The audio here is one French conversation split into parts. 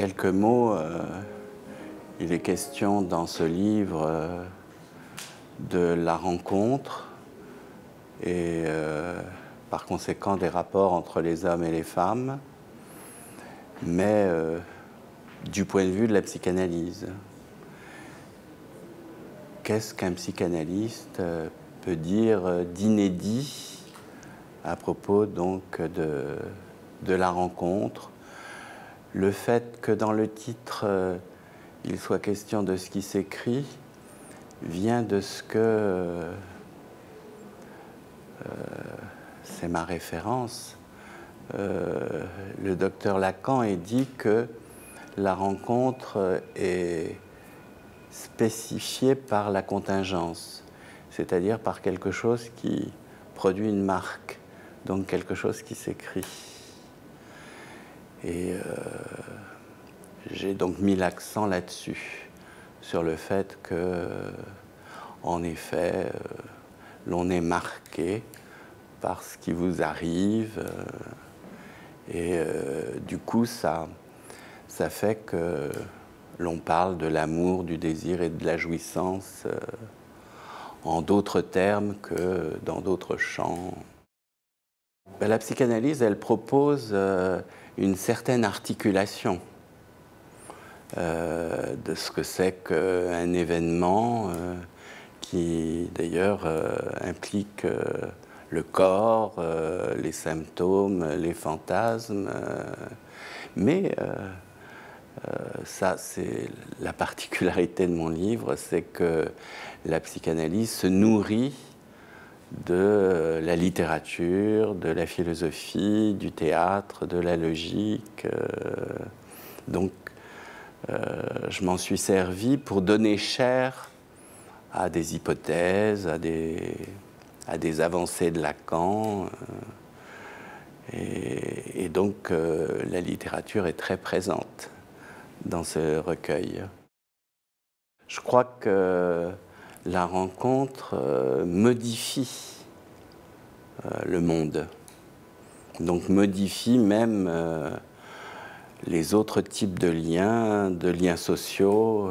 quelques mots, euh, il est question dans ce livre euh, de la rencontre et euh, par conséquent des rapports entre les hommes et les femmes, mais du point de vue de la psychanalyse. Qu'est-ce qu'un psychanalyste peut dire d'inédit à propos donc de, de la rencontre le fait que dans le titre euh, il soit question de ce qui s'écrit vient de ce que euh, c'est ma référence. Euh, le docteur Lacan a dit que la rencontre est spécifiée par la contingence, c'est-à-dire par quelque chose qui produit une marque, donc quelque chose qui s'écrit. Et euh, j'ai donc mis l'accent là-dessus, sur le fait que, en effet, euh, l'on est marqué par ce qui vous arrive. Euh, et du coup, ça, ça fait que l'on parle de l'amour, du désir et de la jouissance en d'autres termes que dans d'autres champs. La psychanalyse, elle propose une certaine articulation euh, de ce que c'est qu'un événement euh, qui d'ailleurs euh, implique le corps, les symptômes, les fantasmes. mais ça, c'est la particularité de mon livre, c'est que la psychanalyse se nourrit de la littérature, de la philosophie, du théâtre, de la logique. Euh, donc, euh, je m'en suis servi pour donner chair à des hypothèses, à des, avancées de Lacan. Euh, et, donc, la littérature est très présente dans ce recueil. Je crois que la rencontre euh, modifie euh, le monde. Donc modifie même euh, les autres types de liens, de liens sociaux.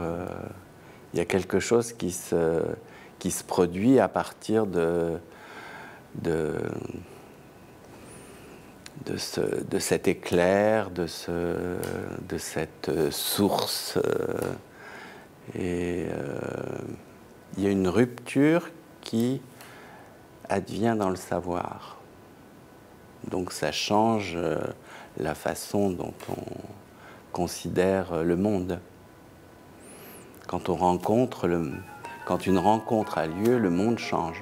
Il y a quelque chose qui se, produit à partir de, de, de, ce, de cet éclair, de, ce, de cette source. Il y a une rupture qui advient dans le savoir. Donc ça change euh, la façon dont on considère le monde. Quand une rencontre a lieu, le monde change.